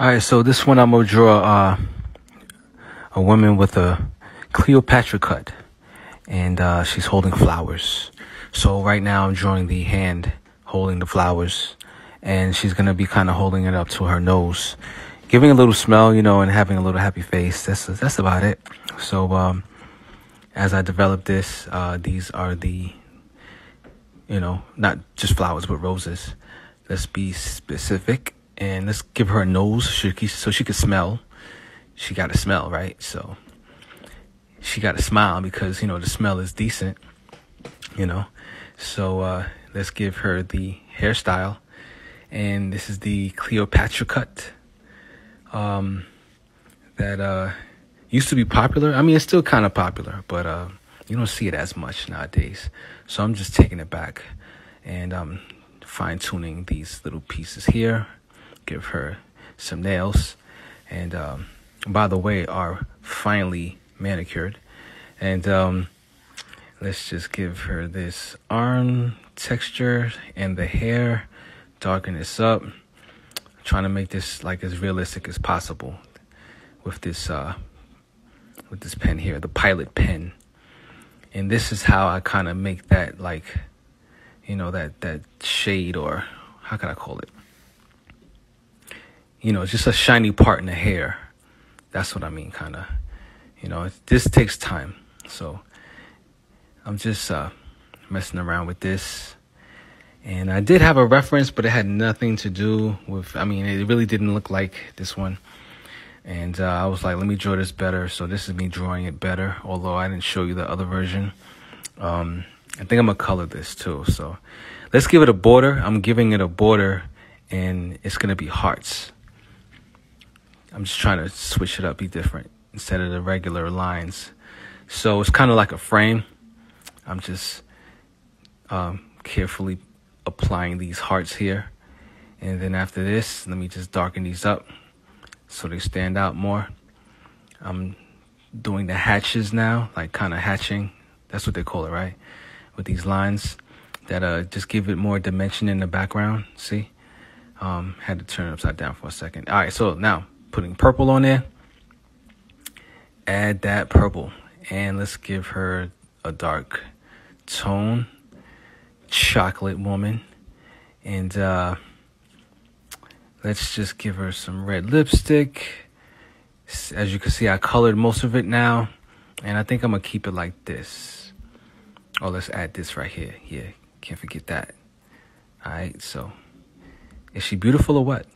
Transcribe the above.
All right, so this one I'm gonna draw uh, a woman with a Cleopatra cut, and uh, she's holding flowers. So right now I'm drawing the hand holding the flowers, and she's gonna be kind of holding it up to her nose, giving a little smell, you know, and having a little happy face. That's that's about it. So um, as I develop this, uh, these are the, you know, not just flowers but roses. Let's be specific and let's give her a nose so she, so she could smell. She got to smell, right? So she got to smile because, you know, the smell is decent, you know. So uh, let's give her the hairstyle. And this is the Cleopatra cut um, that uh, used to be popular. I mean, it's still kind of popular, but uh, you don't see it as much nowadays. So I'm just taking it back and um, fine tuning these little pieces here give her some nails. And um, by the way, are finely manicured. And um, let's just give her this arm texture and the hair, darken this up. trying to make this like as realistic as possible with this uh, with this pen here, the Pilot pen. And this is how I kind of make that like, you know, that that shade or how can I call it? You know, it's just a shiny part in the hair. That's what I mean, kind of. You know, this takes time. So I'm just uh, messing around with this. And I did have a reference, but it had nothing to do with, I mean, it really didn't look like this one. And uh, I was like, let me draw this better. So this is me drawing it better, although I didn't show you the other version. Um, I think I'm going to color this too. So let's give it a border. I'm giving it a border, and it's going to be hearts. I'm just trying to switch it up, be different instead of the regular lines. So it's kind of like a frame. I'm just um, carefully applying these hearts here. And then after this, let me just darken these up so they stand out more. I'm doing the hatches now, like kind of hatching. That's what they call it, right? With these lines that uh, just give it more dimension in the background. See? Um, had to turn it upside down for a second. All right, so now putting purple on there. Add that purple. And let's give her a dark tone. Chocolate woman. And uh, let's just give her some red lipstick. As you can see, I colored most of it now. And I think I'm going to keep it like this. Oh, let's add this right here. Yeah, can't forget that. All right, so is she beautiful or what?